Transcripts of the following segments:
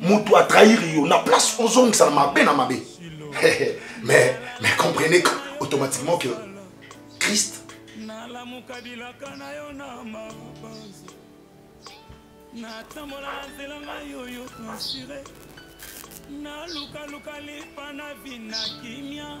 moto atrahir yo na place ozongisa na mabe na mabe mais mais comprenez automatiquement que christ natambola na nzela ngai oyo asure nalukaluka lipa na bina kimia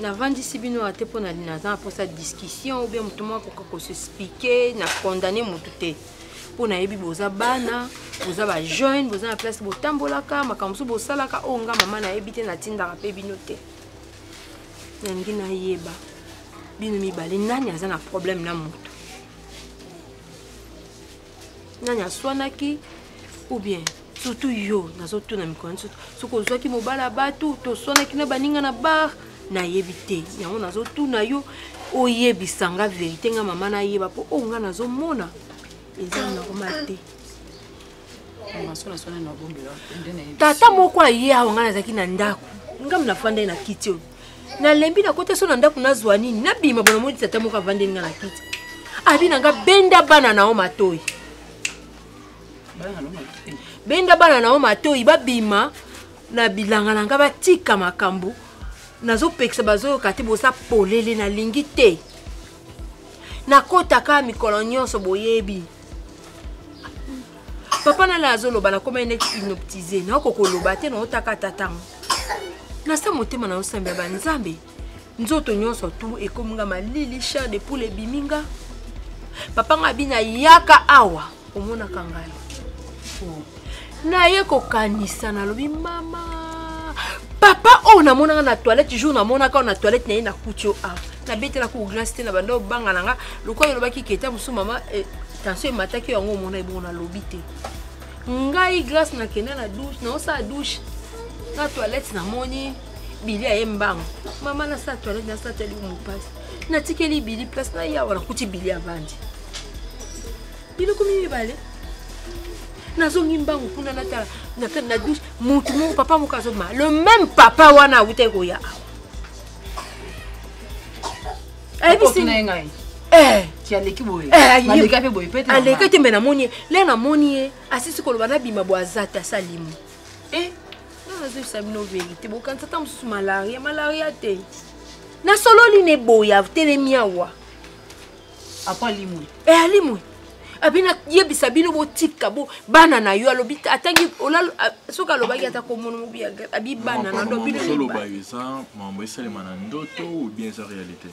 navandisi bino ate mpo na naza na mposa discussion ou bien moto moko akoka kosexplike na condamne motu te mpo nayebi boza bana boza bajeune boza na place botambolaka makambo mosusu bosalaka oyo nga mama nayebi te natindaka mpe bino te nalingi nayeba bino mibale nani aza na problème na motu nani aswanaki ou bien surtout yo nazotuna mikolo nso soki ozwaki mobala ya bato toswanaki na baninga na bar nayebi te yango nazotuna yo oyebisa nga verité nga mama nayeba mpo oyo oh, nga nazomona eza normal te tata moko aye awa ngai nazalaki na ndako ngai nafandai na kiti oyo nalembi nakota so na ndako nazwa nini nabima bona moni tata moko avandeli nga na kiti abi na nga benda bana na yo matoi benda bana na yo matoi babima na bilanga na nga batika makambo nazopekisa bazoyoka te boza polele nalingi te nakotaka mikolo nyonso boyebi papa nala azoloba nakomai neti inoptize naoko koloba te naotaka ata ntango nasa motema na osambela banzambe nzoto nyonso tu ekomi nga malili char de poule ebimi nga papa nga abina yaka awa omonaka ngai oh. naye kokanisa nalobi mama papa oyo oh, namonaka na toilette jour namonaka oyo na toilette na ye nakuti yo awa nabetelaka oglace te na banda obanga na nga lokola elobaki keta mosusu mama eh, tension emataki yango omona ebongo nalobi te ngai glace nakenda na douche naosala douche na toilette namoni bili aye mbango mama nasala toilette nasala tali mopasi natikeli bili place na ye awa nakuti bili avandi biloko mimi mibale nazongi mbangu kuna natala na douche motu moko papa moko azobima le même papa wana awutaki koya awa ayebisi eh. eh, aleka te me namoni ye le namoni ye asisi koloba nabima bo aza te asalimu eh, nazoyisa bino verité bokanisa ata mosusu malaria malaria te nasololi ne boye atelemi awa apo alimwe e eh, alimwe abi nayebisa bino botika bo bana na yo alobi atangi soki alobaki ata komono mobi abi bana na lo binosoloba eza mambo esalema na ndoto ou bien eza réalité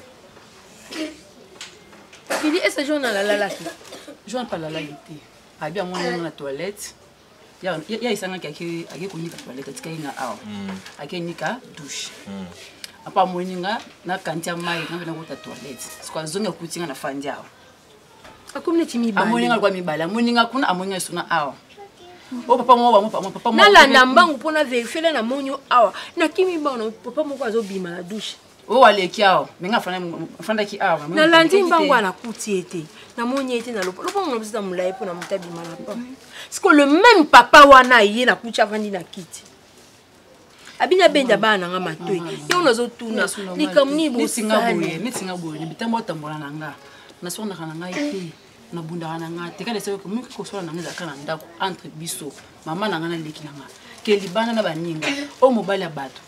fili ese jour nalalalaki jour napalalaki te abi yango nano na toilette ya ya esangaki ake ake konika toilette atikaki nga awa hmm. ake nika douche hmm. apa amoni nga na kanti ya mai nga mpe nakota toilette siko azongi akuti nga na fandi awa akomi neti mibale amoni nga lokwa mibale amoni nga kuna amoni nga lisusu na awa o oh, papa moko bango papa papa nalanda mbangu mpo na verifele na moni awa nakimi mbangu na papa moko azobima na douche oyo oh, aleki awa ndenge afandaki awa nalandi mbango wana nakuti ye te namoni ye te na lopo lopango na biso na molai mpo na moto abima na pa siko le même papa wana ye nakuti avandi na kiti abi nabenda bana na nga matoi yango nazotuna likambo nini bosanimitinga boye mitambo atambola na nga nasondaka na ngai te nabundaka na nga te kala esoki moki kosola na nga ezalaka na ndako entre biso mama na nga na leki na nga ke libanda na baninga oyo mobali ya bato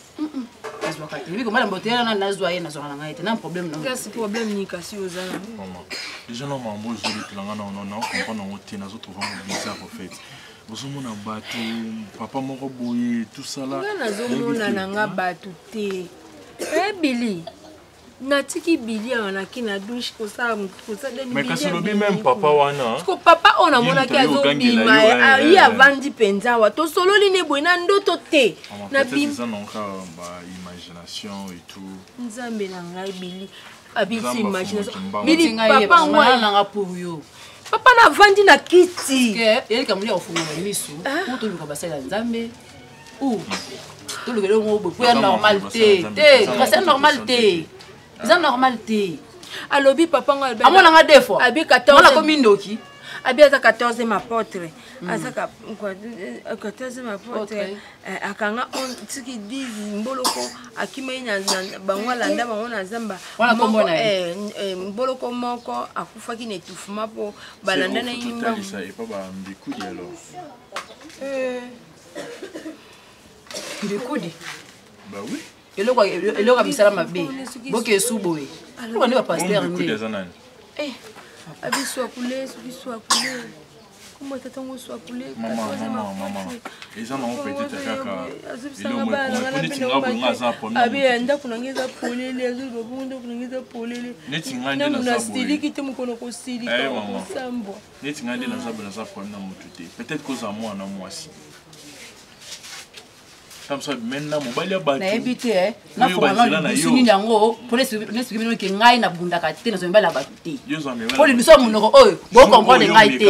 nazwaka te biko mbala mbote yana nazwa ye nazwaka na ngai te na problème nango kasi problème ni kasi oza na mama déjà na mambo ezolekela ngai nango na comprendre yango te nazo trouva yango bizarre en fait ozomona bato papa moko boye tosala nga nazomona na nga bato te ebili eh, natiki bili awa naki na douche kosalamekasi olobi meme papa wana siko papa oyo namonaki azobima ye eh, eh. avandi mpenza awa tosololi ne boye na ndoto te nzambe na ngai bili abisi imagination bili papa ngwananga papa navandi na kiti elikambo nde akofungola miso ah. utoluka basali ya nzambe tolobela yango boye po ya normal te te kasi ya normal te eza normal te alobi papa ngo amonanga de fois abi 14 mona komi ndoki abi aza 14 mapotre hmm. aza 14 euh, mapotre eh, akanga soki 10 mboloko akima ye bango alanda bango na zamba eh, eh, mboloko moko akufaki na etouffement mpo balanda na ye mbikudi bah oui eloko eloko misala mabe boke esu boye eloko nde bapaster nde eh. abiso akule soki so akule kombo tata ngo so akule eza nango petite kaka abe ya ndako na ngai eza polele azoloba bongo ndako na ngai eza polele nanu nasiliki te mokolo kosilika eh, kosambwa neti ngai nde naza boye naza problème na motu te peut-être kozala mwana mwasi kamsabimena mobali ya batunayebi te eh. nafoaanini yango po nesuki bino ke ngai nabundaka te nazwa mibali ya bato te po lilusu ya monoko oyo bokomprendre ngai te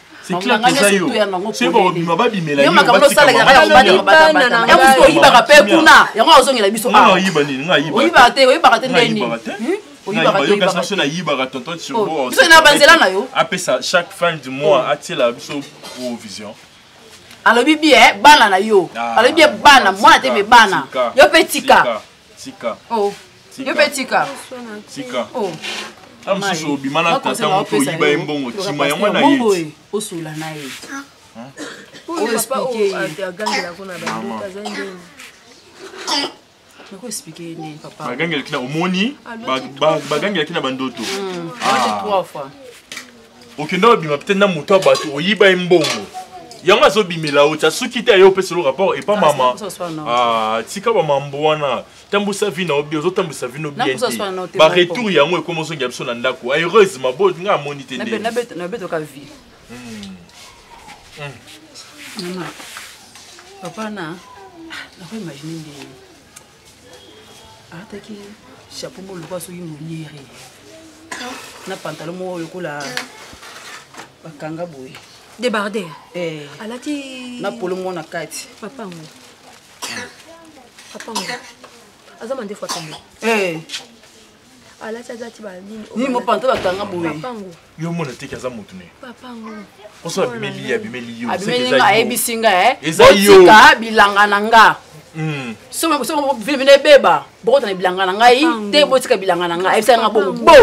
oyibaka mpe kuna yango azongela biso oyibaka te oyibaka te nde nini oyibakabiso nayibaka tonton oh, biso na banzela na yo apesa chaque fin du mois oh. atiela biso provision alobi bie bana na yo ah, alobi bie bana mwana te me bana yo mpe tika tika oh. yo mpe tika tika oh. ta mosusu obima na tata moto oyiba ye mbongo tima yango na ye osola na ye bagangelaki na omoni bagangelaki na bandoto hmm. ah. okenda obima peut-être na moto ya bato oyiba ye mbongo yango azobimela yo tya soki te aye opesa lo rapport epa mama ah, tika bamambo wana tambusa vi na obi ozotambwisa vino bien te baretour yango ekoma ozongia biso na ndako heureuse mabo ngai amoni te ndebetoka vi hmm. hmm. papa na nakoimagine ndeni ataki chapeau moko lokola soki moliere na pantalon moko lokola bakanga boye debarde eh. alati na polo moko na kati papa ngo papa ngo aza mandefu atambo eh. alati aza ti banini mopanta bakanga boye yo mona teke aza motu ne oso abimeli ye abimeli yo abimeli nga ayebisi nga e eh. botika bilanga na nga hmm. soki vile bino ebeba bokotana bilanga na ngai te botika bilanga na ngai ayebisa nga bongo bo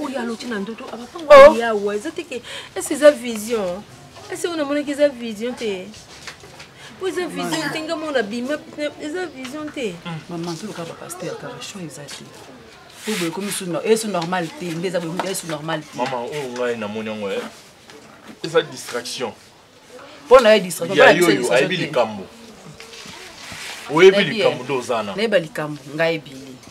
oyo aloti na ndoto abapango yawa eza teke esi eza vision ese oyo namonaki eza vision te po eza vision te nga mona bima eza vision te hmm. mama toloka bapaster kaka cho eza te po boye komi eso normal te nde eza boye eso normal te mama oyo oh, ngai namoni yango eh. eza distraction mpo na ye distraction ayebi likambo oyebi likambo nde oza na nayeba likambo ngai ebimi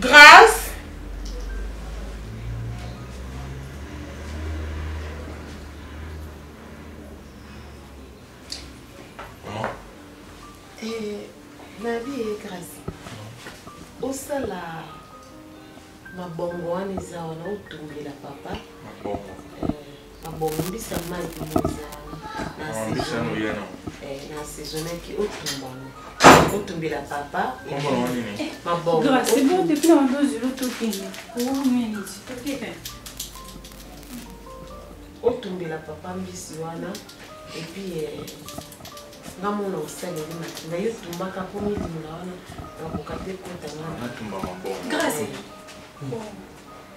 Grace Eh, nabi ye grâce osala mabongo wana eza wana otungela papa abongisa mike moza na saisonnaki otumbana otumbela papa otumbela papa mbisi wana epuis eh, nga mona osaleli maki na yo tumbaka mpo milimula wana nakoka te kota wana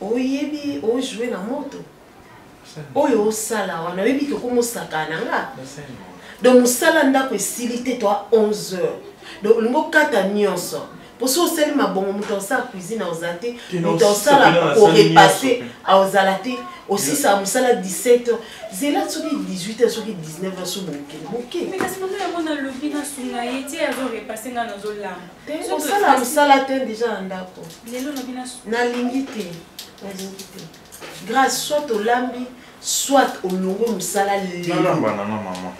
oyebi o jouer na moto oyo osala wana oyebi ke okoma osakana nga donc mosala ndako esili te toi 11 heures donc olingi okata nyonso mpo soki osali mabongo moto osala cuisine aoza te moto osala korepasse aozala te osisa mosala 17 ans zela soki 18 ans soki 19 ans so bokende bokekasi mama yango nalobi nasunga ye ti azorepasse ngai nazolamba osala mosala te deja na ndako nalingi te nalingi te grâce soit olambi soit olongo mosala lelolambana na mama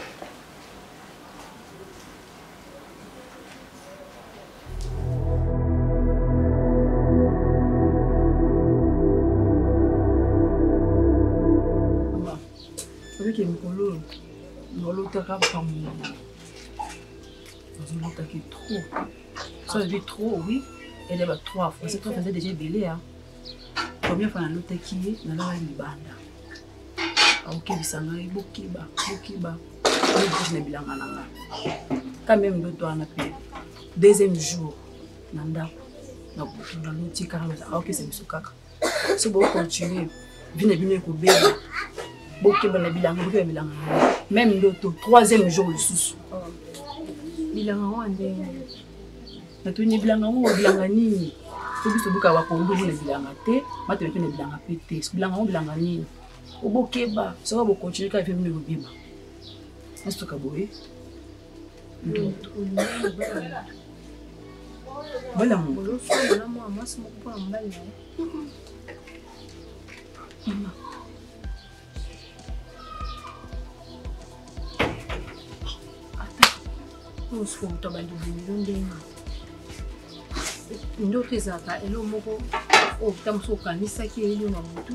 oyoke mikolo oyo nalotaka mpambo nazolakaki trop so alobi trop oui elle ba trois fois c'est trois fois eza déjà ebele ya première fois nalotaki ye nalalaki libanda akokebisa ngai bokeba bokeba na bilanga na ngai ka meme ndoto wana mpe deuxième jour na ndako na butu na loti kaka akokesa biso kaka so bocontinue vi na bino ekobela bokeba na bilanga bokeba bilanga meme ndoto troisième jour lisusu oh. bilanga wana ndenge natuni bilanga yango bilanga nini soki sobuka bakongo na bilanga te matema mpe na bilanga mpe te bilanga yango bilanga nini obokeba soki bokontinue kaka mpe bino ekobeba nasuka boye bana moto mosuku moto abandi bililo ndenge ndoto ezalaka eloko moko oyo ta mosuku okanisaki elio na motu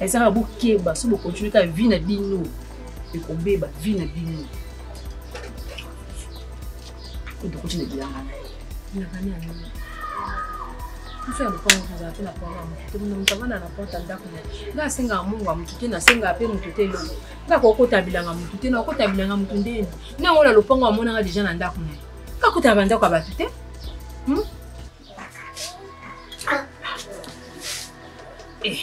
ezaka bokeba so bokontinue kaka vi na bino ekobeba vi na bino otokotina bilanga na ye biso ya lopango tozala mpe na panga moto moto avanda na porte ya ndako na ye nga asengaka mongo ya motu te nasengaka mpe motu te eloko nga kokota bilanga motu te nakokota bilanga motu ndeni na yango na lopango amonaka deja na ndako na ye kakotaka bandako ya bato te hmm? Eh.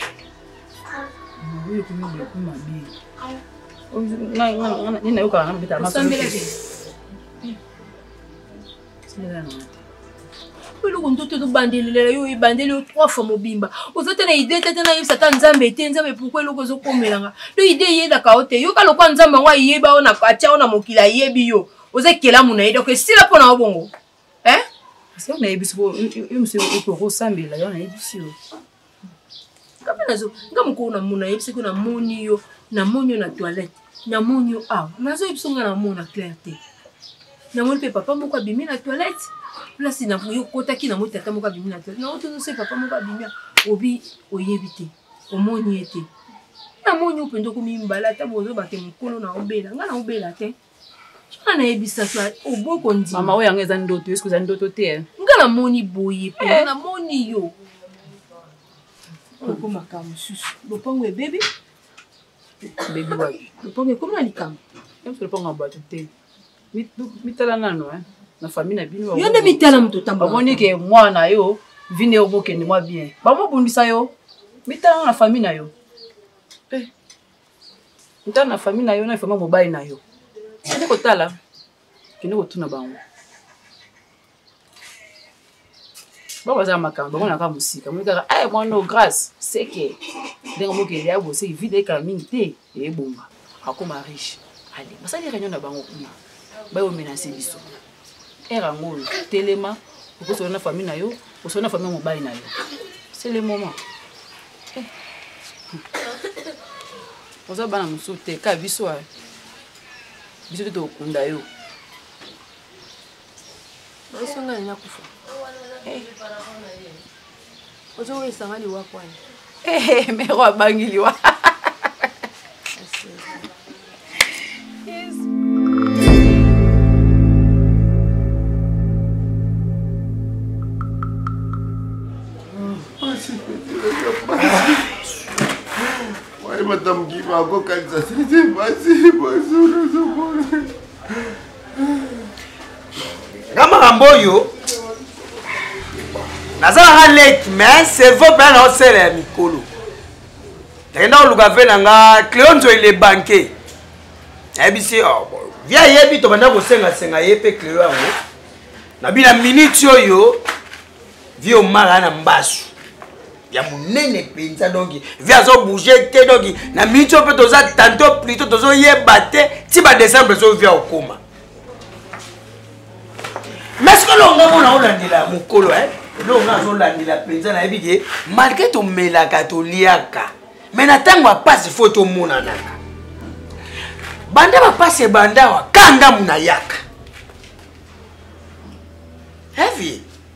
Oyo kuna boye kuma bi. Ngai ngai nina yoka na mbita maso. Sambela bi. Sambela na. eloko nzoto ezobandelela yo ebandeli yo trois fois mobimba oza te na idee te te nayebisa ata nzambe te nzambe pourkui eloko ezokomelanga to idee eyedaka yo te yoka lokwa nzambe yango ayeba yo atya yo na mokili ayebi yo oza ekelamu na ye donc esila mpo na yo bongo eh kasi oyo nayebisi yo mosu oke okosambela yo nayebisi yo kaka nazo nga mokolo namona yebisi ko namoni yo namoni yo na toilette namoni yo awa nazoyebisa nga namona claire te namoni mpe papa moko abimi na toilette place yo okotaki nango tata moko abimi na toilette naotunu se papa moko abimi obi oyebi te omoni ye te namoni yo mpenza okomi mbala ata bozobake mokolo na obela nga na obela te soka nayebisaka obo kondima mama oyo yango eza ndoto eske oza ndoto te eh? nga namoni boye mpe eh. namoni yo oko makambo mosusu lopango ebebi ebebi wapi lopango ekomi na likambo yamso lopango ya bato te mitala nano eh? na famille na bino yo nde mitala moto otambola omoni ke mwana yo vine yo bokende mwa bien bamobundisa yo mitala na famille na yo kotala na famille na yo na famille mobali na yo kende kotala kende kotuna bango bango bazala makambo bango naka mosika moni kaka e mwana o grâce seke ndenge mokende ya boseki vide ekala mingi te ebonga akoma riche ale basali réunion na bango kuna bayo menase biso ere yango oyo telema okosola na famille na yo osola na famille ya mobali na yo c'est le moment eh. oza bana mosusu te ka biso ayo biso te tokokunda yo biso ngai nakufa eh. ozoyesa nga liwa kwana eh, mero abangi liwa madame Guy, ma coca, ça s'est passé, bonjour, bonjour. nga makambo oyo nazalaka leki mais cerveau mpena na osele ya mikolo nakenda koluka ve na nga cleo nzoi le banke nayebisi oh, vie ayebi tobanda kosengasenga ye mpe cleo yango na bina miniti oyo vie omaka na mbasu ya monene mpenza donki vi azobouge te donki na miniti oyo mpe toza tanto pluto tozoyeba te ti badecembre ezo vi akokoma mais soki olonga mona olandela mokolo e elonga azolandela mpenza nayebi ke malgre tomelaka toliaka mais na ntango ya mpasi fo tomonanaka banda bapasi ebandawa kanga munayaka evi eh,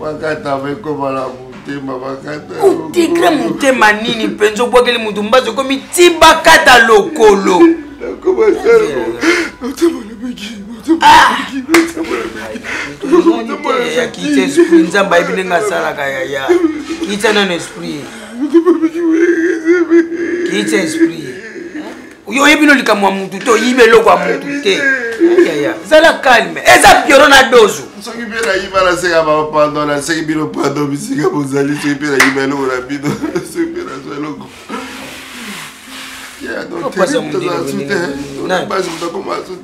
bakata mekoma na motema bakata otigre motema nini mpenza obwakeli motu mbazi okomi ti bakata lokolo nakoma salmo motema na biki ya kitya esprit nzambe ayebi ndenge asalaka yaya kitya nano esprit kitya esprit yo oyebi no likambo ya mutu te oyibi eloko ya mutu te zala calme eza pioro na dozo soki mpe nayiba naseka bapando naseki bino pando bisika bozali soki mpe nayiba eloko na bino soki mpe nazwa eloko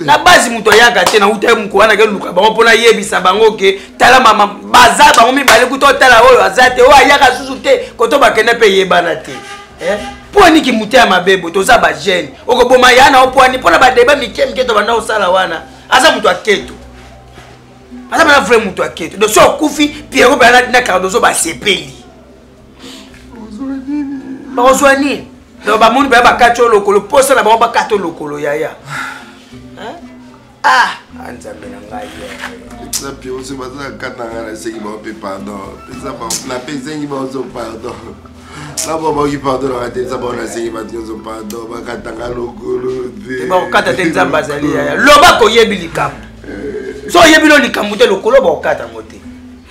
na base moto ayaka te nauta ye moko wana keluka bango mpo nayebisa bango ke tala mama baza bango mibale kuta otala oyo aza te oyo ayaka susu te koto bakende mpe eyebana te eh? poni kimuta ya mabe boye toza bagene okoboma ya na opwani mpo na badeba mike mike to banda osala wana aza moto aketo aza bana vrai moto aketo donc so okufi pierro bana na cardozo basepeli bakozwa nini donc bamoni baya bakati yo lokolo mposa na bango bakati yo lokolo yaya Ah, ah nzambe na ngai eza mpe oso baza na kati na ngai nasengi bango mpe pardon eza na mpe esengi bango nso pardon na bango baoki pardon na ngai te eza bango nasengi bato nyonso pardon bakata ngai lokolo te bakokata te nzambe azali yaya loba koyebi likambo eh. so oyebi no likambo te lokolo bakokata yango te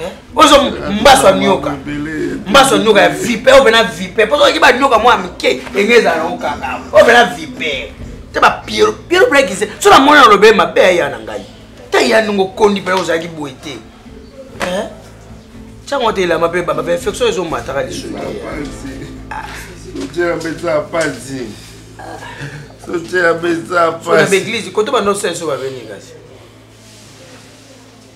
eh? ozo mbaso ya nioka mbaso ya nioka ya viper oyo mpena viper mpo soki banioka mwa mike enge ezala nango kaka oyo mpena viper te bapiero piero mpena kise so na moni nalobe mabe ya ya na ngai ta ya ndongo okondi mpena ozalaki boye te ntango te elamba mpe bamba mpe infection ezomataka liso te na baeglise koto bandosala so babeni kasi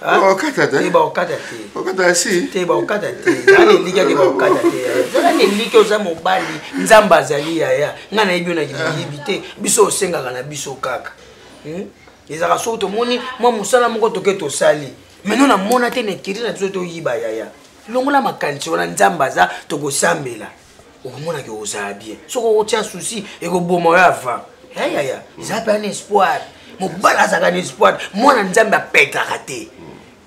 okata te baokata te okata si te baokata te zala na elikya te baokata te yaya zala na elikya oza mobali nzambe azali yaya ngai nayebi yo na liyibi te biso osengaka na biso kaka hmm? ezalaka soki tomoni mwa mosala moko toke tosali maintenant namona te na ekiri na biso toyiba yaya longola makanisi wana nzambe aza tokosambela okomona ke ozala bien soki okotya souci ekoboma oyo avant yayaya eza mpe an espoir mobali azalaka na espoir mwana nzambe apetaka te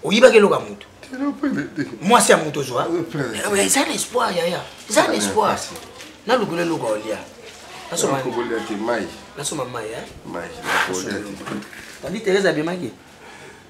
oyibaki eloka motu mwasi ya moto ozwa eza na espoir yaya eza na espoir nalukula eloka olia nasoma mai tandi terese abimaki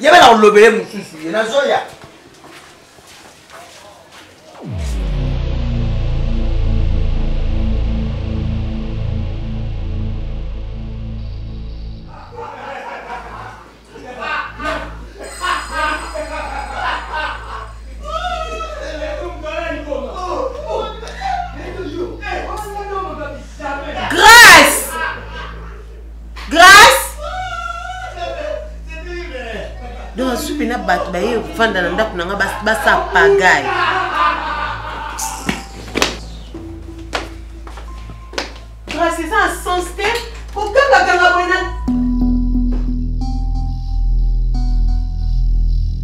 yeba na olobele mosusu ye nazoya grace donc asubi na bato baye kofanda na ndako na nga basapagai grace eza na sens te kokangakanga boye na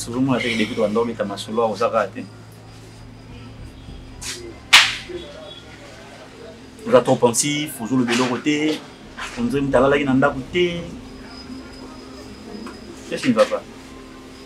sulumu ateke depuis tobanda obeta masolo ya kozaka te oza trop pensif ozoloba eloko te onzoi moto alalaki na ndako te qu'est-ce qui ne va pas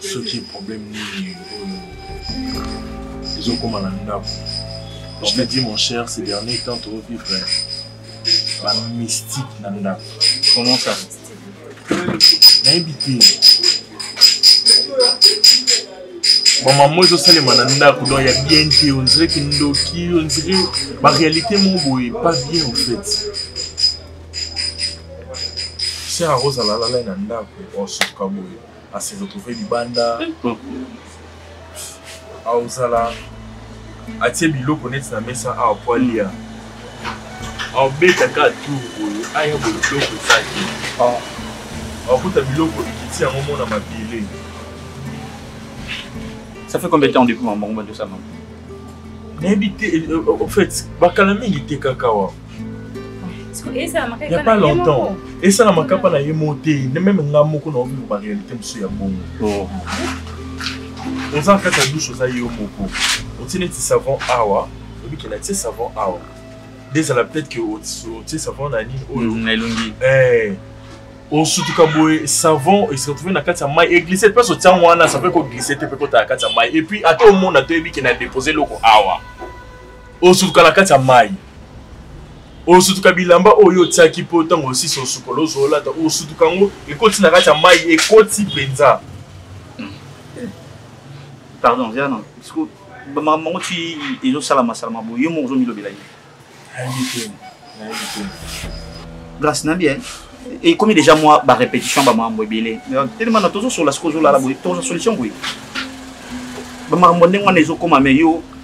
soki problème nini oyo ezokoma na ndako je te dis mon cher ces derniers temps tovivre bamystique na ndako comment ça nayebi te bamama ezosalema na ndako donc ya bien te ondire kindoki ondire baréalité moko boye pas bien en fait cher arose alala lai na ndako osuka boye ase retrouve libanda aozala atie biloko neti na mesa awa po alia aobetaka tour boye aya boye biloko ezaki aokuta biloko ekiti yango mona mabele ça fait combien de temps depuis maman de sa maman nayebi te en fait bakala mingi te kaka wa ya pas longtemps esalamaka mpa na ye moko te nde meme nga moko na obi ba réalité mosusu ya bongo oh. oza na kati ya douche oza yo moko otie neti savon awa obiki na tie savon awa nde ezala peut-être que otie savon na nini oyo mm, na elongi eh. osutuka boye savon eseretrouve na kati ya mai eglise mpe so ntiango wana savon ekoglise te mpe kota na kati ya mai epuis ata omona toyebi ke na depose eloko awa osutuka na kati ya mai osutuka bilamba oyo otiaki mpo ntango osisi osukola ozwa olata osutuka yango ekoti na kati ya mai ekoti mpenza pardon zia na parceke makambo yango ti ezosalama salama boye yo moko ozomilobela ye grace na bien ekomi déjà mwa barépétition bamakambo ebele telema na tozosola sikoyo ozolala boye toza solution boye bamakambo ndenge wana ezokoma me yo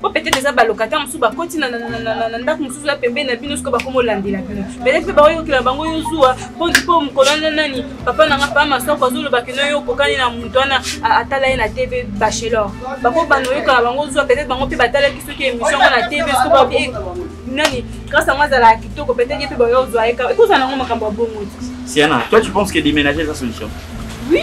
po peut-être eza balokata mosusu bakoti na ndako mosusu ya pembeni na bino soki bakoma olandela bino peut-être mpe bakoyokela bango yo zuwa mpo mpo mokolo wana nani papa nanga paa masoko azoloba kino yo okokani na moto wana atala ye na tv bachelor bakobanda oyokala bango zuwa peut-être bango mpe batalaki soki émission yango na tv soki babi eh, nani grâce yango azalaka kitoko peut-être ye mpe bakozwa ye kaka ekozala nango makambo ya bongo te siana toi tu penses que déménager eza solution oui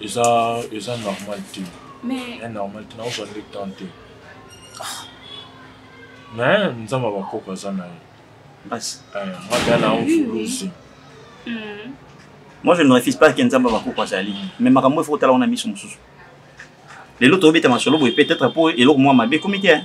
eza eza normal te ya normal te nakozwa nde temps te mais ah. nzambe bakoko aza na ye mabe na ofuluzi moi je ne refuse pas ke nzambe bakoko azali mais makambo efo kotala wana miso mosusu lelo tobeta masolo boye peut-être mpo eloko mwa mabe ekomi te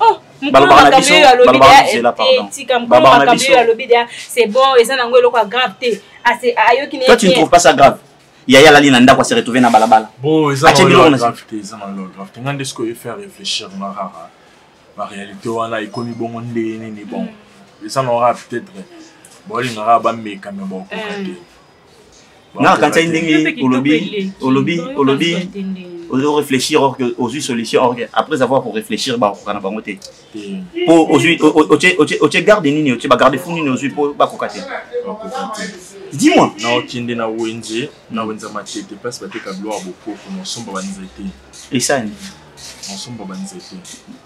Oh, balobaka na biso balobaka na biso alobi deya c'est bon eza nango eloko ya grave te ayoki toi tu ne trouves pas ça grave yaya alali na ndako ase retrouve na balabala atie biloko na nga nde sikoyo efaire réfléchir nga kaka baréalité wana ekomi bongo ndenge nini bon eza na ora peut-être bolingaka bameka me bakokoka te nga katia ndenge olobi olobi olobi ozo réfléchir or que ozwi solution or que après avoir pour réfléchir bakokoka na bango te po ozwi otie garde nini otie bagarde fou nini ozwi po bakoka te dis-moi naokende na wenze na wenze ya matete place bateka biloko ya bokoko mosomba banzete esani mosomba banzete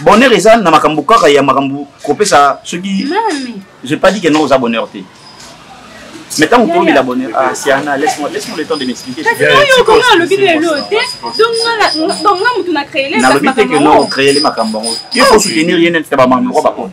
bonheur eza na makambo kaka ya makambo kopesa soki je pas dit que non oza bonheur te mais ntango tolobela bonheur ah siana laisse moi laisse moi le temps de m'expliquer kasi oyo okoma alobi lelo te donc nga motu na créele nalobi te que non créele makambo yango il faut soutenir ye neti na bamamlokwa bakona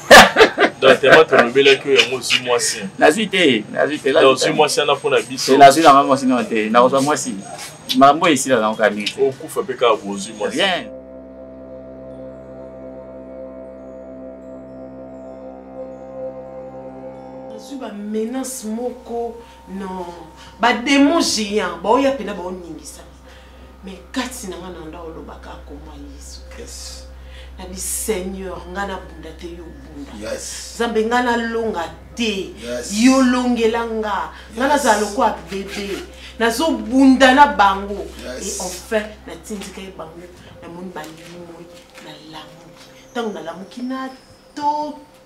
tellement tolobelaki oyo yango ozwi mwasi nazwi te nazwi te ozwi mwasi wana mpo na biso nazwi nanga mwasi nanga te nakozwa mwasi makambo oyo esila nango kaka mingi te okufa mpe kaka bozwi mwasi rien nazwi bamenace moko non bademo géant baoya mpena baoningisa me kati na ngai na nda olobaka akoma yesu kristo na bi seigneur ngai nabunda te yo obunda nzambe ngai nalonga te yo olongela nga ngai nazala lokola bebe nazobunda na bango e enfin natindika ye bango namoni balimoi nalamuki ntango nalamuki natoki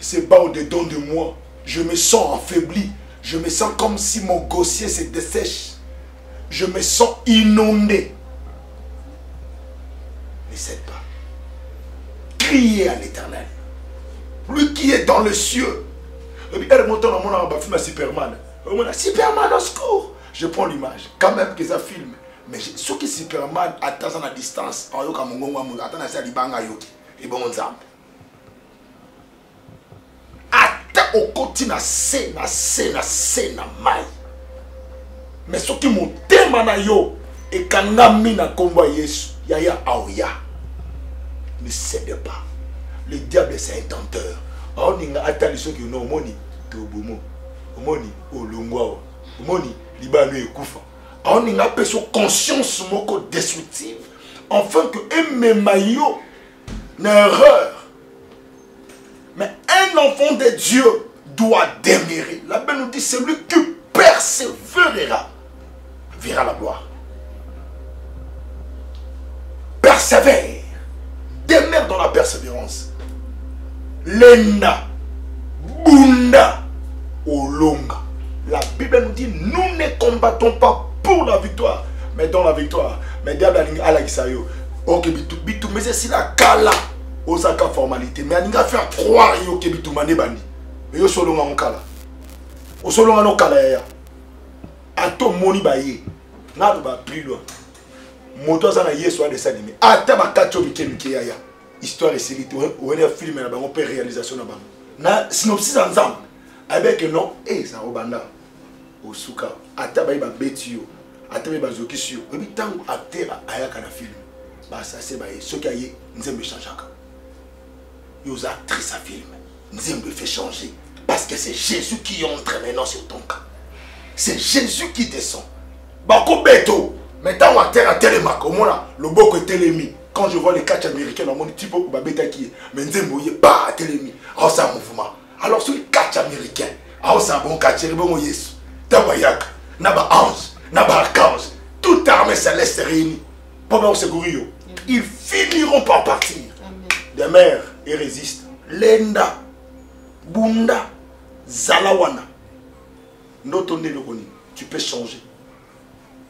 se bat au-dedans de moi. Je me sens affaibli. Je me sens comme si mon gossier se dessèche. Je me sens inondé. crier à l'éternel. Lui qui est dans le cieux. Et puis, elle monte dans mon arbre, film à Superman. Superman au secours. Je prends l'image. Quand même que ça filme. Mais ce qui Superman attend à distance, en yoka mongongo mon attend à ça libanga yo, Et bon, on zambe. ata okoti na se na se na se na mai me soki motema na yo ekangami na nkombo ya yesu yaya aoya ne cede pas le diable c'est un tenteur aoninga atali soki no omoni tobomo omoni olongwa awa omoni libano ekufa aoninga apesa conscience moko destructive enfin que emema yo na erreur mais un enfant de dieu doit demeurer la bible nous dit celui qui persévérera verra la gloire persévère demeure dans la persévérance. Lenda, Bunda, Olonga. La Bible nous dit, nous ne combattons pas pour la victoire, mais dans la victoire. Mais diable à la ok bitumba esi esila kala ozaka formalité mais alingi afi acroire yo ke bitumba nde bandi mais yo osolonga ngo kala osolonga no kala yaya ata omoni baye naloba plus loin moto aza na yesu adesanime ata bakati yo mike mike yaya histoire esili te oyeni ya filme na bango mpe réalisation na bango na synopsis ya nzambe ayebeke non ezango eh, banda osuka ata baye babeti yo ata baye bazokisi yo oyebi ntango acteur ayaka na film basase baye soki aye nzembo echangeaka yo oza actrice ya film nzembo efe changer parce que c'est jésus qui entre maintenant sur ton cas c'est jésus qui descend bakobeto mais ntango acteur atelemaka omona loboko etelemi quand je vois les catch américain namoni tipo babetaki ye mais nzembo ye ba atelemi aosala mouvement alors soki catch américain aosala bongo catcheri bongo yesu ntango ayaka na baange na baarchange toute armée céleste réunie mpo baosekuri yo ils finiront par partir demeure et résiste lenda bunda zala wana ndoto nde eloko nini tu peux changer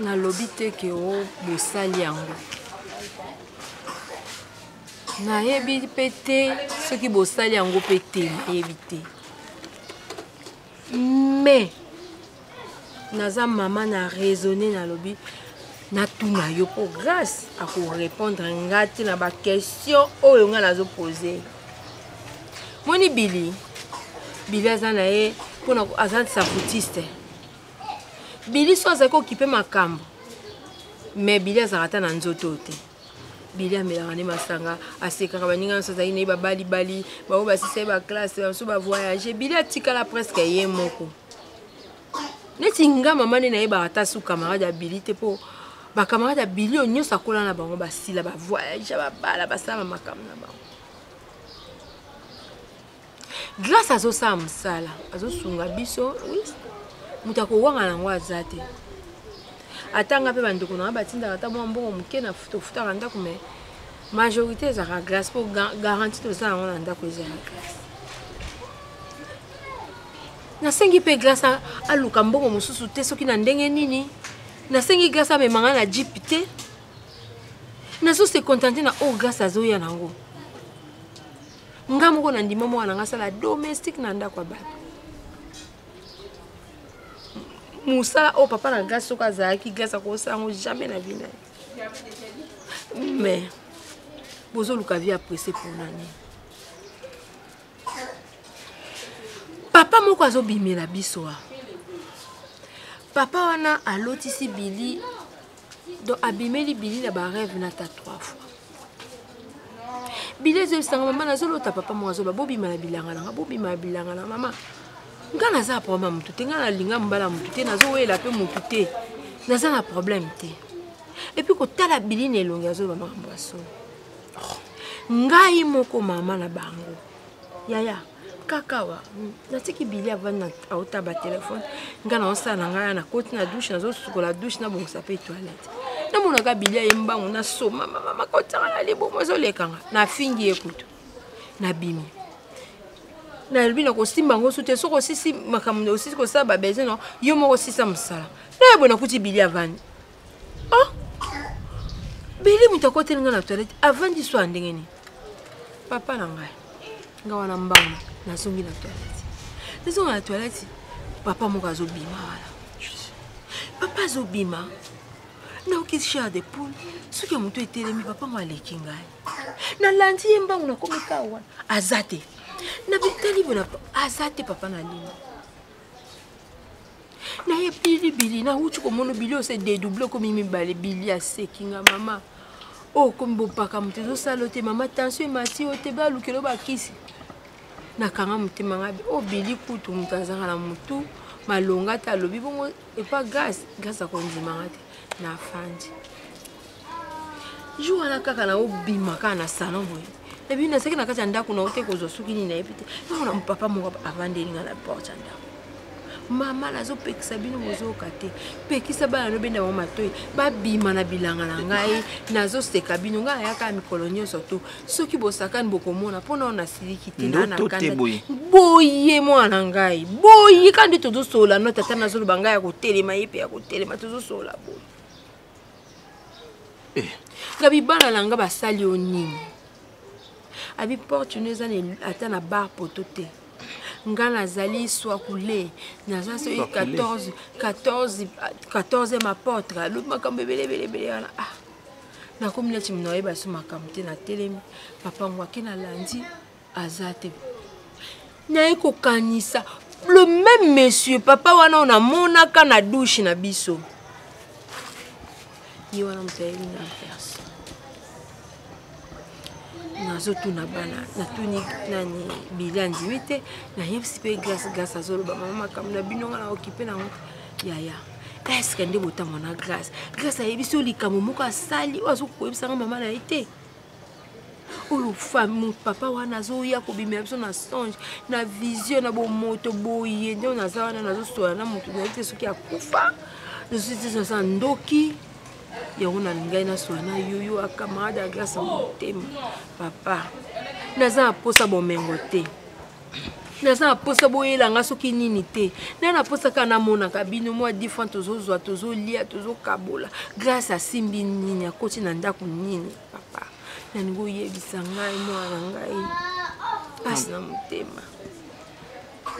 nalobi te ke o bosali yango nayebi mpe te soki bosali yango mpe te nayebi te me naza mama na raisonne nalobi natuna yo mpo grace akorépondre nga te na baquestion oyo nga nazopose moni bili bili aza na ye mpona aza safoutiste bili so azalaki okipe makambo me bili azalaka ata na nzoto oyo te bili amelaka nde masanga asekaka baninga nyonso azalaki na ye babalibali bango basisa ye baklasse bamosusu bavoyage bili atikala preske ye moko neti nga mama nde nayebaka ata su camarade ya bili te mpo bacamarade ya bili oyo nyonso akola na bango basila bavoyage babala basala makambo na bango Grace azosala mosala, azosunga biso. Oui. Moto akowanga na yango aza te. Ata nga mpe bandeko na nga batindaka ata mwa mbongo moke na tofutaka ndako me majorité ezalaka grace mpo garantie toza yango na ndako ezala grace. Nasengi mpe grace aluka mbongo mosusu te soki na ndenge nini. Nasengi grace amema nga na jeep te. Nazo se contenter na oyo grace azoya na yango. nga moko na ndima mwana na nga asala domestique na ndako ya bato mosala oyo papa na gasi soki azalaki gasi akosala yango jamais na vie na ye mais bozoluka vie apresse mpo na nini papa moko azobimela biso a papa wana alotisi bili donc abimeli bili na bareve na ta trois fois bili ezoyebisanga mama nazolota papa moko azoloba bobima na bilanga nanga bobima na bilanga na mama nga naza na problème ya motu te nga nalinga mobala ya motu te nazowela mpe motu te naza na problème te epuis kotala bili na elongi azoloba makambo ya solo ngai moko mama na bango yaya kaka awa natiki bili avandi aotaba telefone ngai naosala na ngai nakoti na dushe nazosukola dushe nabongisa mpe toilette namonaka bili aye mbango nasoma mamama kotanga na libumu ezolekanga nafingi ye kutu nabimi nalobi nakosimba yango sute soki osisi makambo osisi kosala babesoin no yo moko osisa mosala naye boye nakuti bili avandi oh bele moto akoteli ngai na toilette avandi so ya ndenge nini papa na ngai ngai wana mbango nazongi na toilette nazonga na toilette papa moko azobima wana papa azobima naoki char de poule soki ya moto etelemi papa ngo aleki ngai nalandi ye mbangu nakomi ka wana aza te na bitali bona aza te papa na lima naye bili bili nauti komono bili ose dedouble okomi mibale bili aseki nga mama oyo oh, okomi bopaka moto ezosala yo te mama tension emati yo te balukelo bakisi nakanga motema ngai oyo oh, bili kutu moto azalaka na motu malonga te alobi bongo epa gras gras akondimanga te na afandi jour wana kaka naobima kaka na salon boye ebi naseki na kati ya ndako na ote kozwa soki nini nayebi te yona papa moko avandeli nga na porte ya ndako mama nazopekisa bino bozoyoka te pekisa bana nobenda bango matoi babima na bilanga na ngai nazoseka bino ngai ayaka mikolo nyonso to soki bosakani bokomona mpo nao nasiliki te boye mwana ngai boye kandi tozosolola no tata nazoloba ngai ya kotelema ye mpe ya kotelema tozosolola boye eh. nga bibala na nga basali yo nini abi porte no eza ata na bar poto te nga nazali swakule naza soki 14 14 14 apôtre alobi makambo ebele ebele ebele wana ah nakomi neti mino ayeba so makambo te natelemi papa ngwake nalandi aza te naye kokanisa le même monsieur papa wana oyo namonaka na dushe na biso ye wana moto ayebi na perso nazotuna bana natuni nani bili andimi te nayebisi mpe grace grace azoloba mama makambo na bino nga na okipe nango te yaya eske nde botambo na grace grace ayebisi yo likambo moko asali oyo azoki koyebisanga mama na ye te oyo fami papa wana azoya kobimela biso na songe na vision na bomoto boye nde naza wana nazosola na moto nayebi te soki akufa naza ndoki yango nalingai nasola na yoyo akamarade ya grace ya motema papa naza na mposa bomengo te naza na mposa boyela nga soki nini te na na mposa kaka namonaka bino mwa difran tozozwa tozolia tozokabola grâce asimbi nini akoti na ndako nini papa nalingi oyebisa ngai mwana ngai mpasi na motema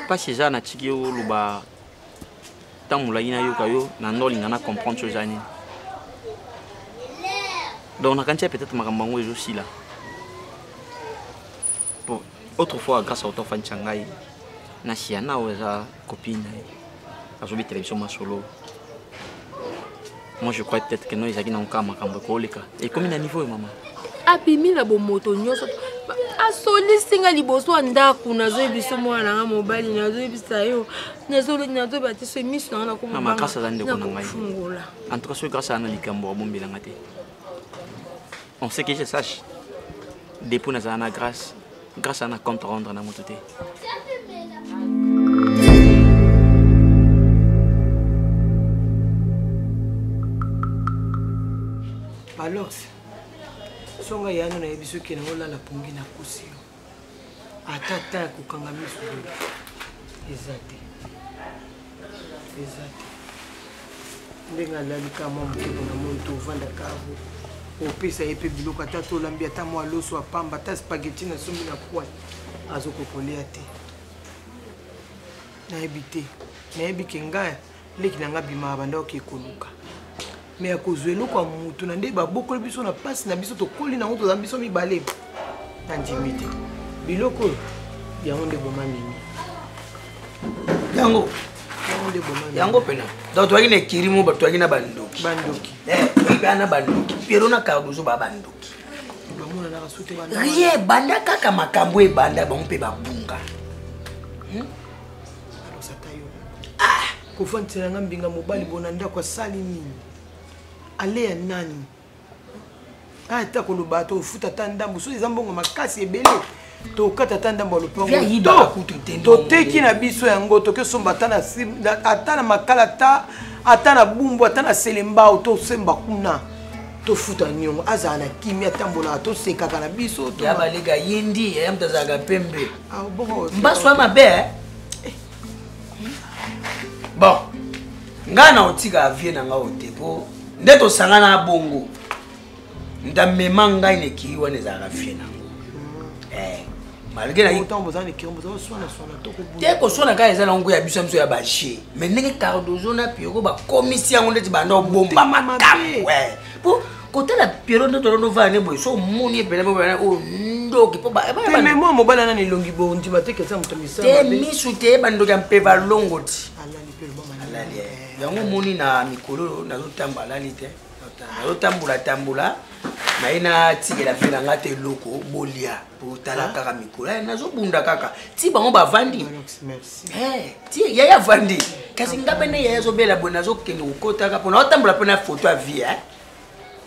mpasi eza na tiki oloba ntango molai nayoka yo na ndolinga na comprendre so eza nini donc nakanisi ya peut-être makambo yango ezosila autrefois grâce auto afandisa ngai na siana oyo eza copine na ye azobetela biso masolo moi je crois peut-être que no ezalaki na nkaa makambo ekoleka ekomi na niveau oyo mama abimi na bomoto nyonso asolisi nga liboso ya ndako nazoyebisa mwana na nga mobali nazoyebisa yo nazoloba te so miso na nga nakomafungola en tout cas soki grâce ana likambo abombelanga te on sait que je sache depuis nazala na grâce grâce à na compte rendre na moto te balox songa yano nayebi soki nango olala pongi na kusi yo ata ta ya kokanga miso eza te eza te ndenge alalika mwa moke mpona moni tovandaka yango opesa ye mpe biloko ata tolambi ata mwa loso apamba ata spageti na sombi na kwai azokokolia te nayebi te nayebi ke ngai leki na nga bima abanda oke koluka me ya kozwa eloko ya motu na nde babokoli biso na mpasi na biso tokoli nango toza biso mibale nandimi te biloko oyo yango nde boma mimi yango yango mpena donc toyaki na ekiri mo toyaki na bandoki bandoki eh, toyibaa na bandoki piero na cardozo ba bandoki rien banda kaka makambo ebanda bango mpe babunga hmm? alosaka yo ah! kofandisela nga mbinga mobali bona ndako asali nini ale ya nani ata koloba ata ofuta ata ndambo soki eza mbongo makasi ebele tokata ata ndambo ya lopangototeki na biso yango toki osomba ata na makala ata ata na bumbu ata na selembao tosemba kuna tofuta niongo azala na kimi atambolaka tosekaka na biso yabalega yindi yamtazalaka pembe Ah, mbasu ya mabe eh? bon ngai na otika avie na ngai ote po nde tosangana bongo ndamema ngai na ekili wana ezalaka vie nango eh, malgrete koswana kaka eza nango ya biso ya biso ya baje mai ndenge cardozo na pioko bakomisi yango ndeti banda obomba makambo eh. kotala piero nde tolando vaya ne boye so omoni ye pene bobana oyo ndoki po tememe mwa mobali ana na elongi bondima te kesa moto misala te misu te bandoki ya mpe balongo ti alali eh. yango omoni na mikolo nazotamba alali te nazotambola tambola naye natikela mpe na ngai te eloko bolia otala ah. kaka mikolo eh, nazobunda kaka ti bango bavandi eh, ti yaya avandi kasi ngai mpe nde yaya azobela boye nazokende kokotaka mpo naotambola mpe na foto ya vie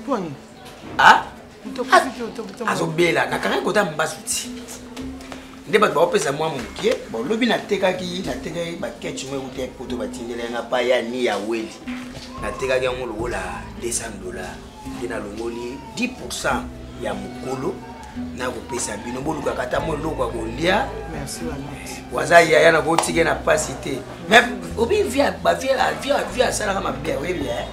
boni ah? azobela nakangaki kota mbasu ti nde bato baopesa mwa moke bolobi natekaki natekaki baketch mo ekuti ya poto batindela yanga pa ya ni ya weli natekaki yango lokola 200 dollar nde nalongoli 10 pourcent ya mokolo nakopesa bino bolukaka ata mo eloko ya kolia waza yaya nakotike na mpasi te me obi vi asalaka mabe oyebi eh?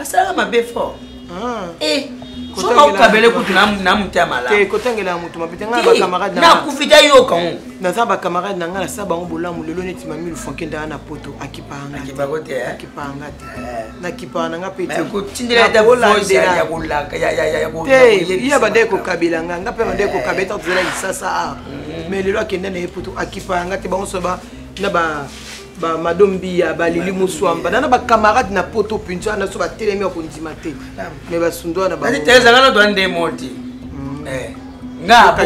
asalaka mabe fort ah. eh, soka okabele kutu na moto ya malamuokotangela ya moto mabe te ngai bacamarade nakufi te yoka ngo naza bacamarade na ngai nasa bango bolamu lelo neti mamilu fonke ndanga na poto akipanga te eh? nakipaka na nga mpe teya bandaki kokabela nga nga mpe bandaki kokabela ntango tozala lisasa a mai lelo akenda na ye putu akipaka nga te bango so na ba bamadombiya balili moswamba nana bacamarade na poto pinso ana so batelemi ya kondima te mai basundwana baezalana dwa nde moti nga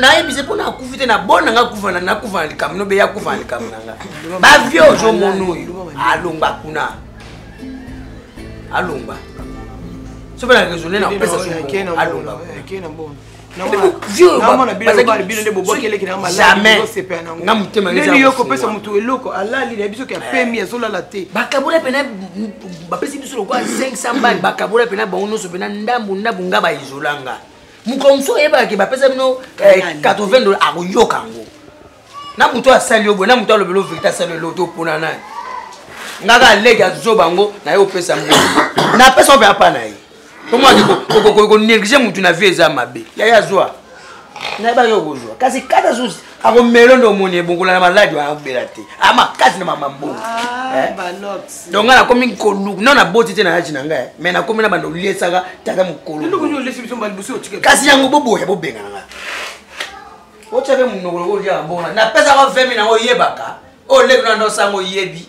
nayebise mpo nakufi te nabona nga kufa na nakufa na likambo nobe ya kufa na likambo na nga bavie ozomona oyo alongba kuna alongba soki na raisonne na kopesa alongba nga motema yokopesa motu eloko alali na biso ke apemi azolala te bakabola pena bapesi biso lokola 500 bale bakabola mpena bango nyonso mpena ndambo ndambo nga baizola nga mokolo mosusu oyebaka ke bapesa bino 80 eh, dola akoyoka yango na moto oyo asali yo boye na moto alobeli ovekite asali elo to mpona nani ngaka aleki azoba yango na ye opesa mbo napesa ope apa na ye omaki koneglige mutu na vie eza mabe yaya azwa nayebaki okozwa kasi kata susi akomelo nde omoni ebongola na maladi wana akobela te a makasi na mamambongo ah, eh? donc nga nakomi koluku no naboti te na yaji na ngai mai nakomi na banda oliesaka tata mokolokasi yango boboya bobengana nga otya mpe monokolo oliaka bongo napesaka 20 nango oyebaka oyo leki na ndosango oyebi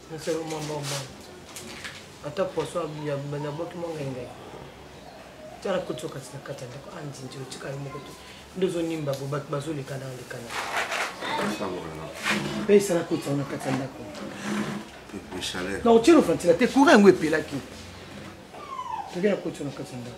Nsolo mwa mbombo. Ata poso ya bana boki mongai ngai. Tara kutu kasi na kati ya ndako andi ndio tikali moko te. Ndio zonimba bo bato bazolekana lekana. Mpe esala kutu na kati ya ndako. Na otyela ofantila te kura yango epelaki. Tokenda kutu na kati ya ndako.